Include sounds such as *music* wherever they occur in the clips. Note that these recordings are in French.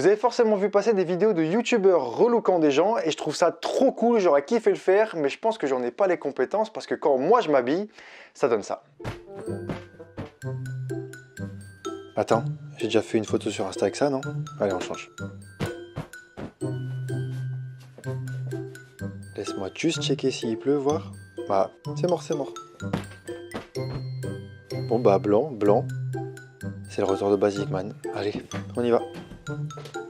Vous avez forcément vu passer des vidéos de youtubeurs relookant des gens et je trouve ça trop cool, j'aurais kiffé le faire, mais je pense que j'en ai pas les compétences parce que quand moi je m'habille, ça donne ça. Attends, j'ai déjà fait une photo sur Insta avec ça, non? Allez, on change. Laisse-moi juste checker s'il pleut, voir. Bah, c'est mort, c'est mort. Bon bah, blanc, blanc. C'est le retour de Basic Man. Allez, on y va. Música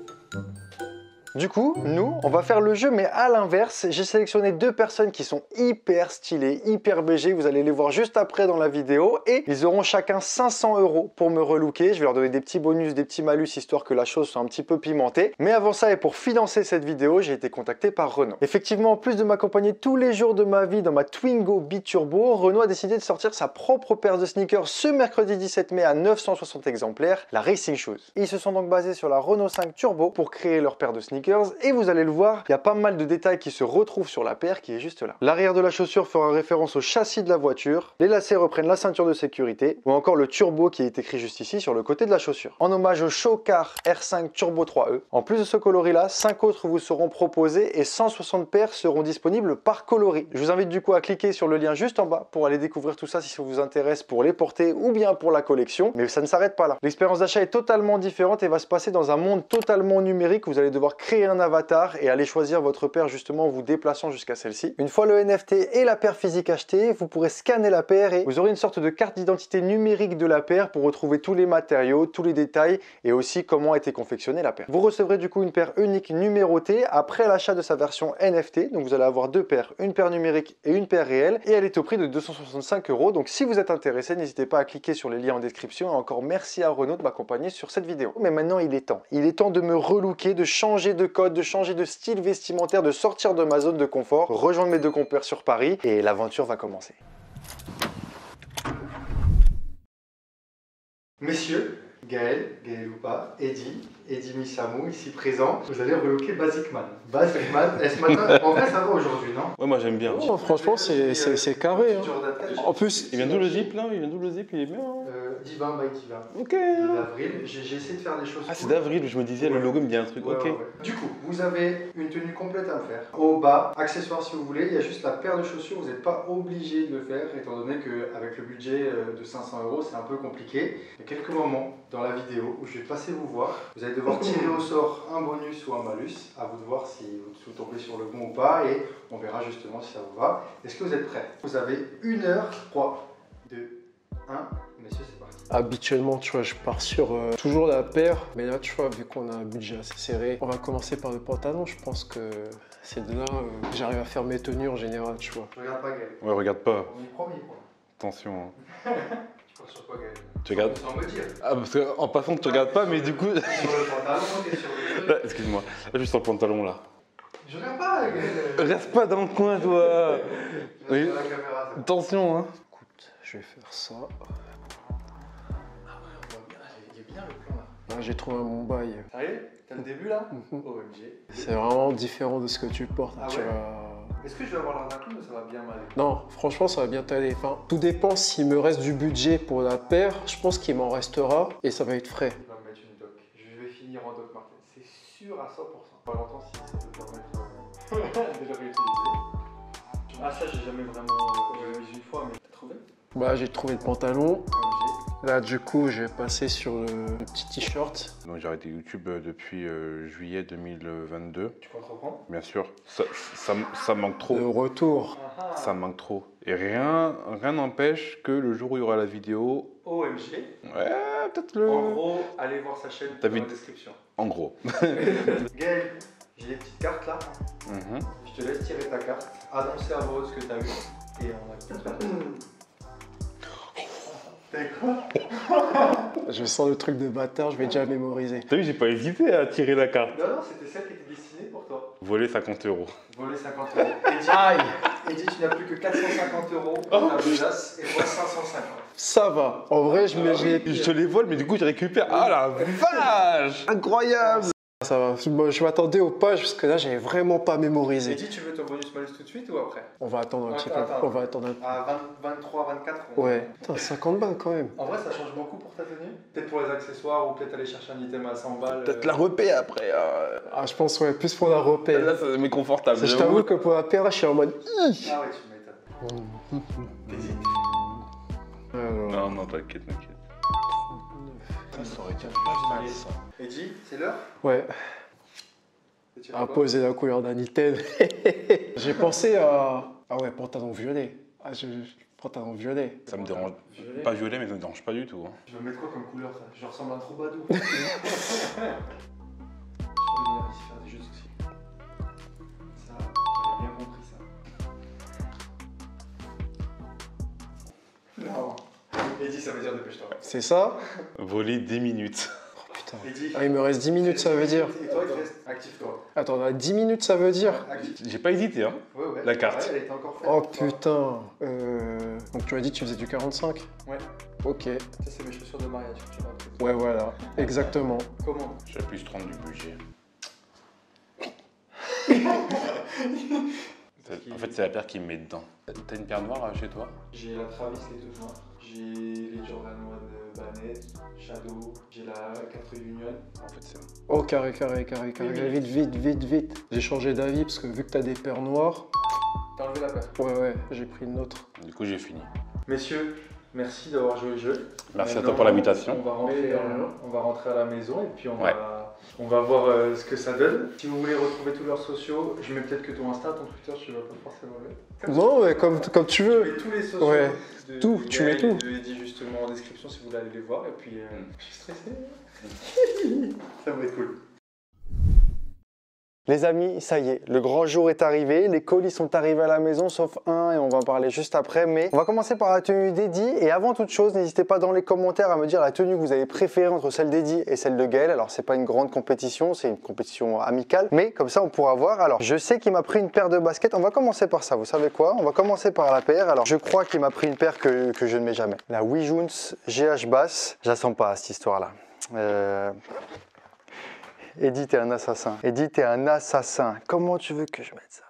Du coup, nous, on va faire le jeu, mais à l'inverse. J'ai sélectionné deux personnes qui sont hyper stylées, hyper BG. Vous allez les voir juste après dans la vidéo. Et ils auront chacun 500 euros pour me relooker. Je vais leur donner des petits bonus, des petits malus, histoire que la chose soit un petit peu pimentée. Mais avant ça, et pour financer cette vidéo, j'ai été contacté par Renault. Effectivement, en plus de m'accompagner tous les jours de ma vie dans ma Twingo Biturbo, Renault a décidé de sortir sa propre paire de sneakers ce mercredi 17 mai à 960 exemplaires, la Racing Shoes. Ils se sont donc basés sur la Renault 5 Turbo pour créer leur paire de sneakers et vous allez le voir, il y a pas mal de détails qui se retrouvent sur la paire qui est juste là. L'arrière de la chaussure fera référence au châssis de la voiture, les lacets reprennent la ceinture de sécurité ou encore le turbo qui est écrit juste ici sur le côté de la chaussure. En hommage au Showcar R5 Turbo 3E, en plus de ce coloris là, 5 autres vous seront proposés et 160 paires seront disponibles par coloris. Je vous invite du coup à cliquer sur le lien juste en bas pour aller découvrir tout ça si ça vous intéresse pour les porter ou bien pour la collection, mais ça ne s'arrête pas là. L'expérience d'achat est totalement différente et va se passer dans un monde totalement numérique vous allez devoir créer créer un avatar et aller choisir votre paire justement en vous déplaçant jusqu'à celle-ci. Une fois le NFT et la paire physique achetée, vous pourrez scanner la paire et vous aurez une sorte de carte d'identité numérique de la paire pour retrouver tous les matériaux, tous les détails et aussi comment a été confectionnée la paire. Vous recevrez du coup une paire unique numérotée après l'achat de sa version NFT. Donc vous allez avoir deux paires, une paire numérique et une paire réelle et elle est au prix de 265 euros. Donc si vous êtes intéressé, n'hésitez pas à cliquer sur les liens en description et encore merci à Renault de m'accompagner sur cette vidéo. Mais maintenant il est temps. Il est temps de me relooker, de changer de de code, de changer de style vestimentaire, de sortir de ma zone de confort, rejoindre mes deux compères sur Paris et l'aventure va commencer. Messieurs, Gaël, Gaël ou pas, Eddy, Eddy Missamou, ici présent, vous allez relooker Basic Man. Basic Man, et ce matin, *laughs* en vrai ça va aujourd'hui, non Ouais, moi j'aime bien. Oh, franchement, c'est c'est carré. Hein. En plus, Il vient d'où le zip là? Il vient d'où le zip? Il est bien. hein euh, Divin by Divin. Ok. D'avril, j'ai j'ai essayé de faire des choses. Ah, c'est cool. d'avril, je me disais, le logo me dit un truc. Ouais, ok. ouais, ouais. Du coup, vous avez une tenue complète à me faire. Au bas, accessoires si vous voulez, il y a juste la paire de chaussures, vous n'êtes pas obligé de le faire, étant donné qu'avec le budget euh, de 500 euros, c'est un peu compliqué. Il y a quelques moments dans la vidéo où je vais passer vous voir. Vous allez devoir tirer au sort un bonus ou un malus, à vous de voir si vous tombez sur le bon ou pas, et on verra justement si ça vous va. Est-ce que vous êtes prêts? Vous avez une heure, 3, 2, 1, messieurs, c'est parti. habituellement, tu vois, je pars sur euh, toujours la paire. Mais là, tu vois, vu qu'on a un budget assez serré, on va commencer par le pantalon. Je pense que c'est de là euh, que j'arrive à faire mes tenues en général, tu vois. Je regarde pas Gaël. Ouais, regarde pas. On y premier quoi. Attention. hein. *laughs* Tu penses sur quoi Gaël Tu regardes Sans me dire. Ah, parce qu'en passant, tu regardes pas, mais du coup. Sur le pantalon, t'es sur le. *laughs* Excuse-moi. Là, je suis sur le pantalon là. Je regarde pas, Gaël. Reste pas dans le coin, toi. *laughs* Oui. la caméra. Attention, hein. Écoute, je vais faire ça. Ah ouais, on voit bien, il est bien le plan là. Là, j'ai trouvé un bon bail. Sérieux? T'as le début là? Mhm. OMG. C'est vraiment différent de ce que tu portes. Ah tu ouais vas- Est-ce que je vais avoir d'un clown ou ça va bien m'aller? Non, franchement, ça va bien t'aller. Enfin, tout dépend s'il me reste du budget pour la paire. Je pense qu'il m'en restera et ça va être frais. Il va me mettre une doc. Je vais finir en doc Martin. C'est sûr à 100%. Pas longtemps si ça peut permettre de le réutiliser. *laughs* Ah ça j'ai jamais vraiment mis une fois mais t'as trouvé? Bah, j'ai trouvé le pantalon. Là, du coup, je vais passer sur le, petit t-shirt. Donc, j'ai arrêté YouTube euh, depuis euh, juillet 2022. Tu comptes reprendre? Bien sûr, ça, ça, ça me manque trop. Le retour. Ah, Ça me manque trop. Et rien rien n'empêche que le jour où il y aura la vidéo, OMG. ouais, peut-être le. En gros, allez voir sa chaîne T'as dans vu- la description. En gros. *laughs* Gaël, j'ai des petites cartes là. Mhm. Je te laisse tirer ta carte, annoncer à haute ce que t'as vu. Et on va peut-être faire *clears throat* T'as eu quoi Je sens le truc de bâtard, je vais déjà mémoriser. T'as vu, j'ai pas hésité à tirer la carte. Non, non, c'était celle qui était destinée pour toi. Voler 50 euros. Voler 50 euros. Eddie, Aïe Eddie, tu n'as plus que 450 euros dans ta besace et moi 550. Ça va. En vrai, je me j'ai- Je te les vole, mais du coup, je récupère. Ah la vache Incroyable Ça va. Je m'attendais aux pages parce que là, j'avais vraiment pas mémorisé. Eddy, tu veux ton bonus malus tout de suite ou après On va attendre un petit peu. On va attendre un peu. À 23, 24 on- Ouais. Putain, 50 balles quand même. En vrai, ça change beaucoup pour ta tenue Peut-être pour les accessoires ou peut-être aller chercher un item à 100 balles. Peut-être euh, la repée après. euh, Ah, je pense, ouais, plus pour la repère. Là, ça m'est confortable. Je t'avoue que pour la paire, là, je suis en mode. Ah ouais, tu m'étonnes. *laughs* T'hésites Alors, Non, non, t'inquiète, t'inquiète. Ça aurait été mal, Eddy, c'est l'heure Ouais, Tu tires à quoi poser la couleur d'un item. *laughs* J'ai pensé à. Ah ouais, pantalon violet. Ah, je... Pantalon violet. Ça me dérange. Violet. Pas violet, mais ça me dérange pas du tout. hein. Tu veux mettre quoi comme couleur ça? Je ressemble à un troubadour. *laughs* Je a ici faire des jeux aussi. Eddy, ça veut dire dépêche-toi. C'est ça Voler 10 minutes. Oh putain. Ah, il me reste 10 minutes, ça veut dire. Et toi, il te reste. Active-toi. Attends, on a 10 minutes, ça veut dire. J'ai pas hésité, hein. Ouais, ouais. La carte. Ouais, elle était encore faite. Oh putain. Euh... Donc tu m'as dit que tu faisais du 45 Ouais. Ok. Ça, c'est mes chaussures de mariage. Tu vois. Ouais, voilà. Exactement. Comment J'ai plus 30 du budget. *laughs* En fait, c'est la paire qui me met dedans. T'as une paire noire euh, chez toi? J'ai la Travis, les toutes noires. J'ai les Jordan 1 Banet, Shadow. J'ai la 4 Union. En fait, c'est Oh, carré, carré, carré, carré. Oui, oui. Vite, vite, vite, vite. J'ai changé d'avis parce que vu que t'as des paires noires. T'as enlevé la paire. Ouais, ouais, j'ai pris une autre. Du coup, j'ai fini. Messieurs, merci d'avoir joué au jeu. Merci à toi pour l'invitation. On va, rentrer, Mais, euh, euh, on va rentrer à la maison et puis on, Ouais. va, on va voir euh, ce que ça donne. Si vous voulez retrouver tous leurs sociaux, je mets peut-être que ton Insta, ton Twitter, tu vas pas forcément le. Non, mais comme, comme tu Je veux. mets tous les sociaux Ouais. de, Tout, de tu mets tout. de Eddy justement en description si vous voulez aller les voir. Et puis, euh, je suis stressé. *laughs* ça va être cool. Les amis, ça y est, le grand jour est arrivé, les colis sont arrivés à la maison sauf un et on va en parler juste après, mais on va commencer par la tenue d'Eddie et avant toute chose, n'hésitez pas dans les commentaires à me dire la tenue que vous avez préférée entre celle d'Eddie et celle de Gaël. Alors c'est pas une grande compétition, c'est une compétition amicale, mais comme ça on pourra voir. Alors je sais qu'il m'a pris une paire de baskets, on va commencer par ça, vous savez quoi? On va commencer par la paire. Alors je crois qu'il m'a pris une paire que, que je ne mets jamais. La Wijuns GH Bass, je la sens pas cette histoire-là. Euh, Eddie, t'es un assassin. Eddie, t'es un assassin. Comment tu veux que je mette ça?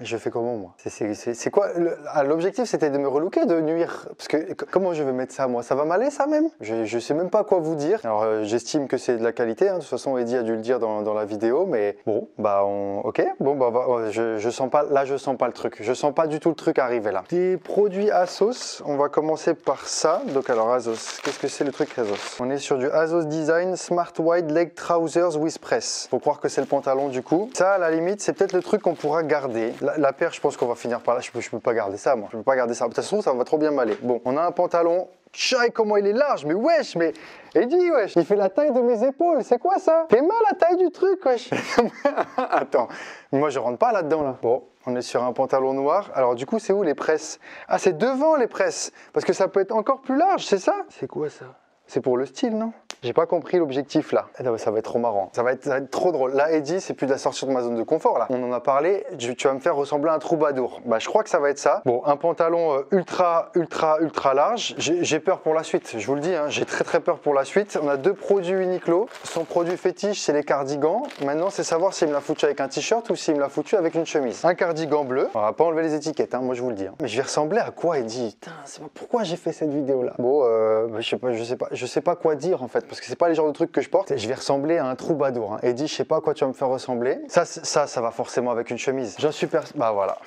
Mais je fais comment moi? C'est- quoi ah, L'objectif c'était de me relooker, de nuire? Parce que comment je vais mettre ça moi? Ça va m'aller ça même? Je, je sais même pas quoi vous dire. Alors euh, j'estime que c'est de la qualité. hein. De toute façon, Eddie a dû le dire dans, dans la vidéo. Mais bon, bah on. Ok. Bon, bah je sens pas. Là, je sens pas le truc. Je sens pas du tout le truc arriver là. Des produits Asos. On va commencer par ça. Donc alors Asos. Qu'est-ce que c'est le truc Asos? On est sur du Asos Design Smart Wide Leg Trousers with Press. Faut croire que c'est le pantalon du coup. Ça, à la limite, c'est peut-être le truc qu'on pourra garder. La, paire, je pense qu'on va finir par là. Je peux, peux pas garder ça, moi. Je peux pas garder ça. De toute façon, ça va trop bien m'aller. Bon, on a un pantalon. Chai, comment il est large, mais wesh, mais Eddie, wesh, il fait la taille de mes épaules, c'est quoi ça? T'es mal la taille du truc, wesh *laughs* Attends, moi je rentre pas là-dedans là. Bon, on est sur un pantalon noir. Alors du coup, c'est où les presses? Ah, c'est devant les presses, parce que ça peut être encore plus large, c'est ça? C'est quoi ça? C'est pour le style, non? J'ai pas compris l'objectif là. Eh non, ça va être trop marrant. Ça va être, ça va être trop drôle. Là, Eddie, c'est plus de la sortir de ma zone de confort là. On en a parlé. Tu, tu vas me faire ressembler à un troubadour. Bah, je crois que ça va être ça. Bon, un pantalon euh, ultra, ultra, ultra large. J'ai j'ai peur pour la suite. Je vous le dis, hein, j'ai très très peur pour la suite. On a deux produits Uniqlo. Son produit fétiche, c'est les cardigans. Maintenant, c'est savoir s'il me l'a foutu avec un t-shirt ou s'il me l'a foutu avec une chemise. Un cardigan bleu. On va pas enlever les étiquettes, hein, moi je vous le dis. hein. Mais je vais ressembler à quoi, Eddie? Putain, c'est pas pourquoi j'ai fait cette vidéo là. Bon, euh, bah, je sais pas, je sais pas, je sais pas quoi dire en fait, parce que c'est pas les genres de trucs que je porte. Je vais ressembler à un troubadour. Hein. Eddie, je sais pas à quoi tu vas me faire ressembler. Ça, ça, ça va forcément avec une chemise. J'en suis pers... Bah voilà.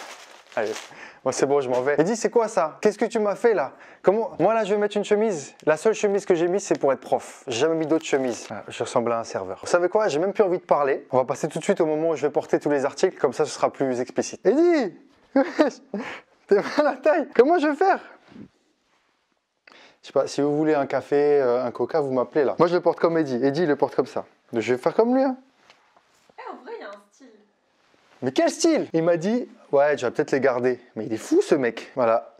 *laughs* Allez. Moi c'est bon, je m'en vais. Eddie, c'est quoi ça? Qu'est-ce que tu m'as fait là? Comment Moi là, je vais mettre une chemise. La seule chemise que j'ai mise, c'est pour être prof. J'ai jamais mis d'autres chemises. Ah, je ressemble à un serveur. Vous savez quoi? J'ai même plus envie de parler. On va passer tout de suite au moment où je vais porter tous les articles, comme ça, ce sera plus explicite. Eddie *laughs* T'es mal à taille Comment je vais faire? Je sais pas, si vous voulez un café, euh, un coca, vous m'appelez là. Moi, je le porte comme Eddie. Eddie, il le porte comme ça. Je vais faire comme lui. hein. Eh, en vrai, il y a un style. Mais quel style? Il m'a dit, ouais, tu vas peut-être les garder. Mais il est fou ce mec. Voilà.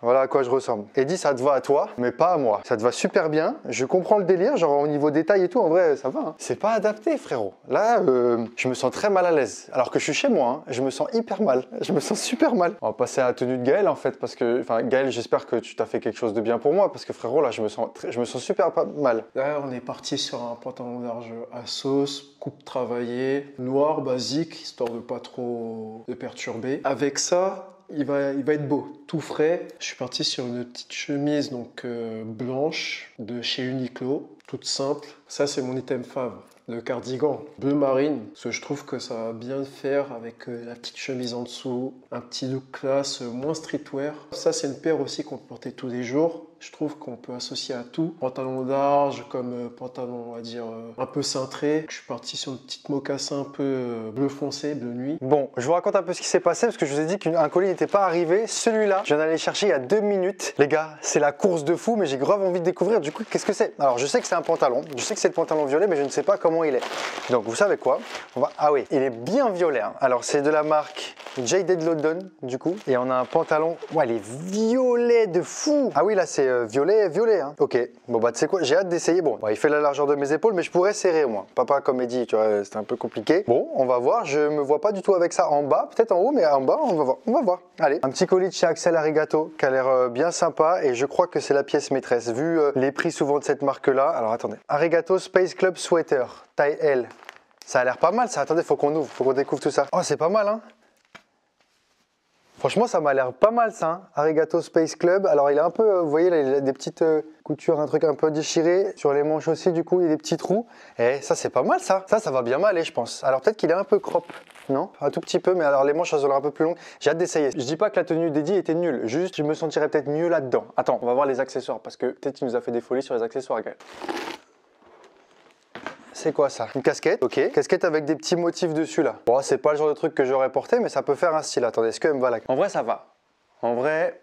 Voilà à quoi je ressemble. Eddie, ça te va à toi, mais pas à moi. Ça te va super bien. Je comprends le délire, genre au niveau détail et tout, en vrai, ça va. hein. C'est pas adapté, frérot. Là, euh, je me sens très mal à l'aise. Alors que je suis chez moi, hein, je me sens hyper mal. Je me sens super mal. On va passer à la tenue de Gaël, en fait, parce que, enfin, Gaël, j'espère que tu t'as fait quelque chose de bien pour moi, parce que frérot, là, je me sens, je me sens super mal. Là, on est parti sur un pantalon large à sauce, coupe travaillée, noir, basique, histoire de pas trop de perturber. Avec ça, il va, il va être beau, tout frais. Je suis parti sur une petite chemise donc euh, blanche de chez Uniqlo, toute simple. Ça, c'est mon item fave. Le cardigan bleu marine, parce que je trouve que ça va bien faire avec euh, la petite chemise en dessous, un petit look classe, euh, moins streetwear. Ça, c'est une paire aussi qu'on peut porter tous les jours. Je trouve qu'on peut associer à tout. Pantalon large, comme euh, pantalon, on va dire, un peu cintré. Je suis parti sur une petite mocassin un peu bleu foncé, bleu nuit. Bon, je vous raconte un peu ce qui s'est passé parce que je vous ai dit qu'un colis n'était pas arrivé. Celui-là, je viens d'aller chercher il y a deux minutes. Les gars, c'est la course de fou, mais j'ai grave envie de découvrir. Du coup, qu'est-ce que c'est? Alors, je sais que c'est pantalon. Je sais que c'est le pantalon violet, mais je ne sais pas comment il est. Donc, vous savez quoi? On va. Ah oui, il est bien violet. hein. Alors, c'est de la marque Jaded London, du coup. Et on a un pantalon. Ouais, il est violet de fou. Ah oui, là, c'est euh, violet, violet. hein. Ok. Bon, bah, tu sais quoi? J'ai hâte d'essayer. Bon, bah, il fait la largeur de mes épaules, mais je pourrais serrer au moins. Papa, comme dit, tu vois, c'était un peu compliqué. Bon, on va voir. Je me vois pas du tout avec ça en bas. Peut-être en haut, mais en bas, on va voir. On va voir. Allez. Un petit colis de chez Axel Arigato qui a l'air euh, bien sympa. Et je crois que c'est la pièce maîtresse. Vu euh, les prix souvent de cette marque-là. Alors, attendez. Arigato Space Club Sweater, taille L. Ça a l'air pas mal, ça. Attendez, faut qu'on ouvre, faut qu'on découvre tout ça. Oh, c'est pas mal, hein Franchement, ça m'a l'air pas mal ça. hein. Arigato Space Club. Alors, il a un peu, euh, vous voyez, là, il a des petites euh, coutures, un truc un peu déchiré. Sur les manches aussi, du coup, il y a des petits trous. Et ça, c'est pas mal ça. Ça, ça va bien m'aller, je pense. Alors, peut-être qu'il est un peu crop. Non Un tout petit peu, mais alors les manches, elles ont l'air un peu plus longues. J'ai hâte d'essayer. Je dis pas que la tenue d'Eddie était nulle. Juste, je me sentirais peut-être mieux là-dedans. Attends, on va voir les accessoires parce que peut-être qu'il nous a fait des folies sur les accessoires, Gaël. C'est quoi ça? Une casquette, ok. Casquette avec des petits motifs dessus là. Bon, c'est pas le genre de truc que j'aurais porté, mais ça peut faire un style. Attendez, est-ce que me va là En vrai, ça va. En vrai,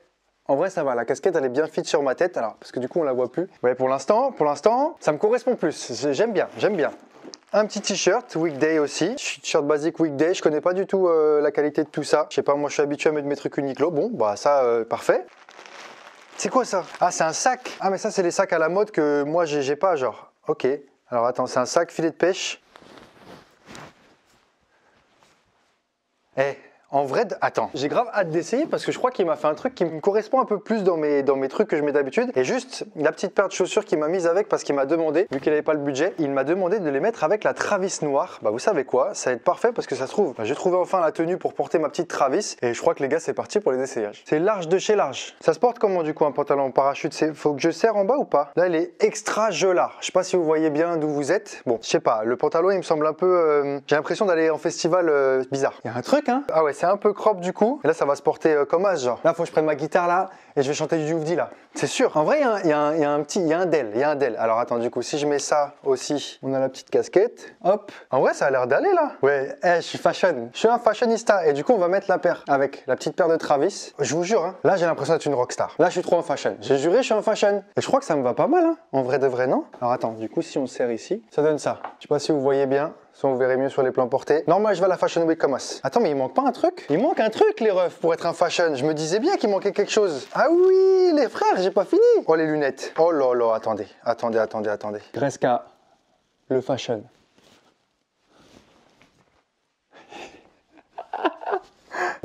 en vrai, ça va. La casquette, elle est bien fit sur ma tête. Alors, parce que du coup, on la voit plus. Ouais, pour l'instant, pour l'instant, ça me correspond plus. J'ai- J'aime bien, j'aime bien. Un petit t-shirt, weekday aussi. T-shirt basique weekday. Je connais pas du tout euh, la qualité de tout ça. Je sais pas, moi, je suis habitué à mettre mes trucs Uniqlo. Bon, bah ça, euh, parfait. C'est quoi ça? Ah, c'est un sac. Ah, mais ça, c'est les sacs à la mode que moi, j'ai pas, genre. Ok. Alors, attends, c'est un sac filet de pêche. Eh, en vrai, attends, j'ai grave hâte d'essayer parce que je crois qu'il m'a fait un truc qui me correspond un peu plus dans mes, dans mes trucs que je mets d'habitude. Et juste la petite paire de chaussures qu'il m'a mise avec parce qu'il m'a demandé, vu qu'il n'avait pas le budget, il m'a demandé de les mettre avec la Travis noire. Bah vous savez quoi, ça va être parfait parce que ça se trouve, bah, j'ai trouvé enfin la tenue pour porter ma petite Travis et je crois que les gars c'est parti pour les essayages. C'est large de chez large. Ça se porte comment du coup un pantalon en parachute? C'est faut que je serre en bas ou pas? Là il est extra gelard. Je sais pas si vous voyez bien d'où vous êtes. Bon, je sais pas, le pantalon il me semble un peu euh, j'ai l'impression d'aller en festival euh, bizarre. Il y a un truc hein? Ah ouais, un peu crop du coup. Et là ça va se porter euh, comme as genre. Là faut que je prenne ma guitare là et je vais chanter du Youvdi là. C'est sûr. En vrai, il y a un petit, il y a un del, il y a un del. Alors attends, du coup, si je mets ça aussi, on a la petite casquette. Hop. En vrai, ça a l'air d'aller là. Ouais, eh, je suis fashion. Je suis un fashionista. Et du coup, on va mettre la paire avec la petite paire de Travis. Je vous jure, hein, là, j'ai l'impression d'être une rockstar. Là, je suis trop en fashion. J'ai juré, je suis en fashion. Et je crois que ça me va pas mal, hein. En vrai de vrai, non? Alors attends, du coup, si on serre ici, ça donne ça. Je sais pas si vous voyez bien. Soit vous verrez mieux sur les plans portés. Normal, je vais à la Fashion Week comme as. Attends, mais il manque pas un truc? Il manque un truc, les refs, pour être un fashion. Je me disais bien qu'il manquait quelque chose. Ah oui, les frères, j'ai pas fini. Oh, les lunettes. Oh là là, attendez, attendez, attendez, attendez. Greska, le fashion.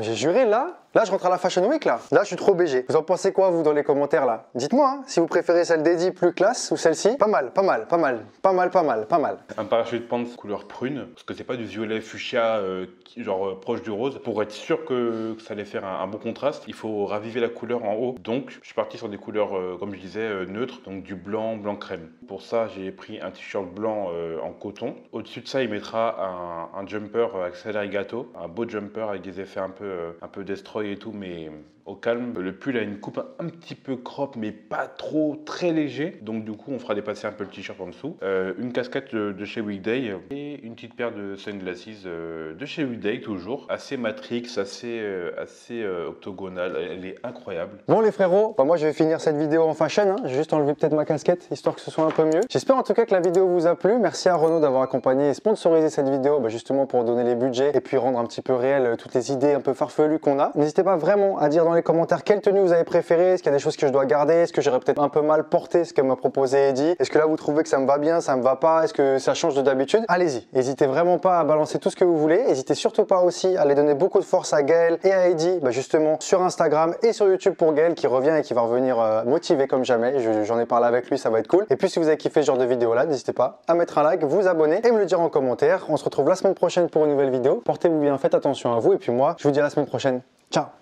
J'ai juré là, là je rentre à la Fashion Week là. Là je suis trop BG. Vous en pensez quoi vous dans les commentaires là? Dites-moi hein, si vous préférez celle d'Eddie plus classe ou celle-ci. Pas mal, pas mal, pas mal, pas mal, pas mal, pas mal. Un parachute pants couleur prune, parce que c'est pas du violet fuchsia, euh, genre euh, proche du rose. Pour être sûr que, ça allait faire un, bon contraste, il faut raviver la couleur en haut. Donc, je suis parti sur des couleurs, euh, comme je disais, neutres, donc du blanc, blanc crème. Pour ça, j'ai pris un t-shirt blanc en coton. Au-dessus de ça, il mettra un, un jumper Axel Arigato, un beau jumper avec des effets un peu, euh, un peu destroy et tout, mais au calme. Le pull a une coupe un, petit peu crop, mais pas trop, très léger. Donc du coup, on fera dépasser un peu le t-shirt en dessous. Euh, une casquette de, chez Weekday et une petite paire de sunglasses euh, de chez Weekday toujours. Assez Matrix, assez, euh, assez euh, octogonale. Elle est incroyable. Bon les frérots, moi je vais finir cette vidéo en fashion, hein. j'ai juste enlevé peut-être ma casquette, histoire que ce soit un peu mieux. J'espère en tout cas que la vidéo vous a plu, merci à Renault d'avoir accompagné et sponsorisé cette vidéo, bah, justement pour donner les budgets et puis rendre un petit peu réel euh, toutes les idées un peu peu qu'on a. N'hésitez pas vraiment à dire dans les commentaires quelle tenue vous avez préférée, est-ce qu'il y a des choses que je dois garder, est-ce que j'aurais peut-être un peu mal porté ce que m'a proposé Eddie, est-ce que là vous trouvez que ça me va bien, ça me va pas, est-ce que ça change de d'habitude? Allez-y, n'hésitez vraiment pas à balancer tout ce que vous voulez, n'hésitez surtout pas aussi à aller donner beaucoup de force à Gaël et à Eddie, bah, justement sur Instagram et sur YouTube pour Gaël qui revient et qui va revenir euh, motivé comme jamais. Je- J'en ai parlé avec lui, ça va être cool. Et puis si vous avez kiffé ce genre de vidéo là, n'hésitez pas à mettre un like, vous abonner et me le dire en commentaire. On se retrouve la semaine prochaine pour une nouvelle vidéo. Portez-vous bien, faites attention à vous et puis moi, je vous à la semaine prochaine. Ciao